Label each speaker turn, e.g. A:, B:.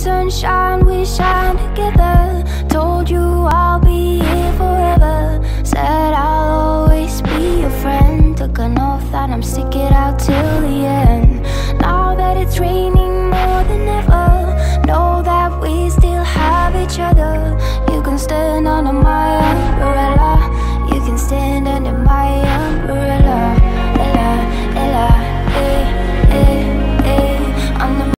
A: sunshine, we shine together. Told you I'll be here forever. Said I'll always be your friend. Took an oath that I'm stick it out till the end. Now that it's raining more than ever, know that we still have each other.